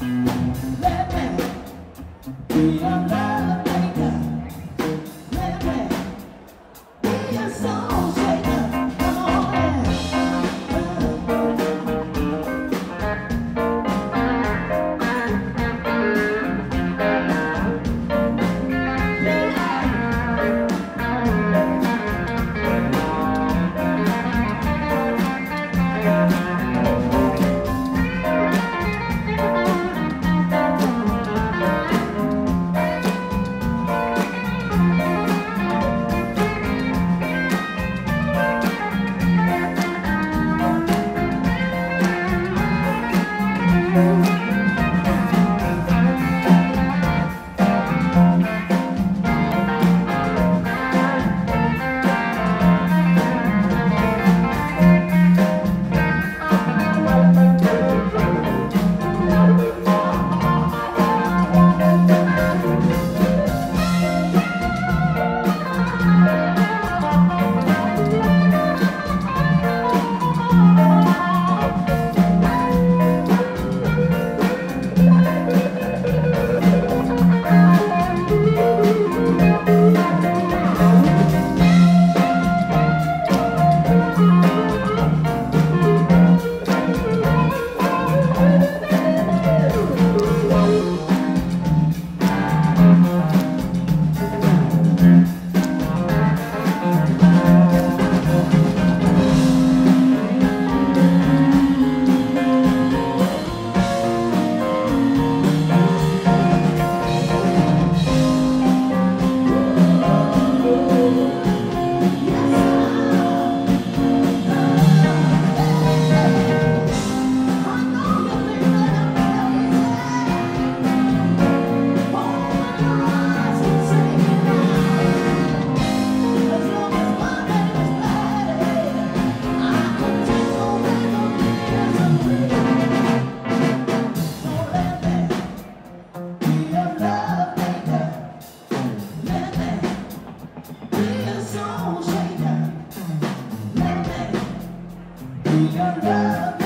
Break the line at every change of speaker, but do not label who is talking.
Let me be your love.